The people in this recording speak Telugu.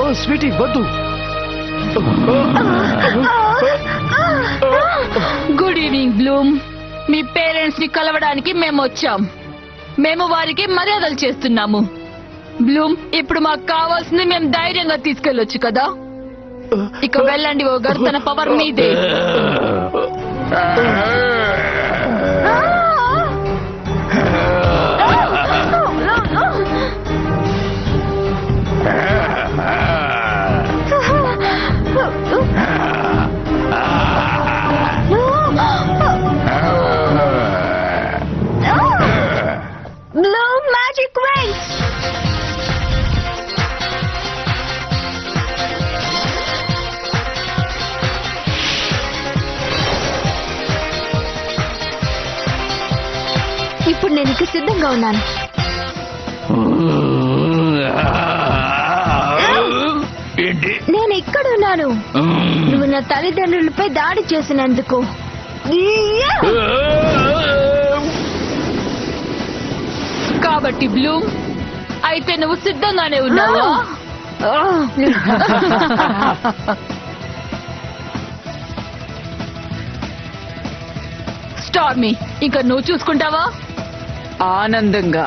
ఓ స్వీటీ వద్దు. Good evening Bloom. మీ పేరెంట్స్ని కలవడానికి మేము వచ్చాం. మేము వారికి మర్యాదలు చేస్తున్నాము. బ్లూమ్ ఇప్పుడు మాకు కావాల్సింది మేము ధైర్యంగా తీసుకెళ్ళొచ్చు కదా? ఇక వెళ్ళండి ఓ గారు తన పవర్ మీదే. ఇప్పుడు నేను ఇక సిద్ధంగా ఉన్నాను. నేను ఇక్కడ ఉన్నాను. నువ్వు నా తల్లిదండ్రులపై దాడి చేసినందుకు. కాబట్టి బ్లూమ్ అయితే నువ్వు సిద్ధంగానే ఉన్నావా? స్టార్మీ ఇంకా నువ్వు చూసుకుంటావా? ఆనందంగా.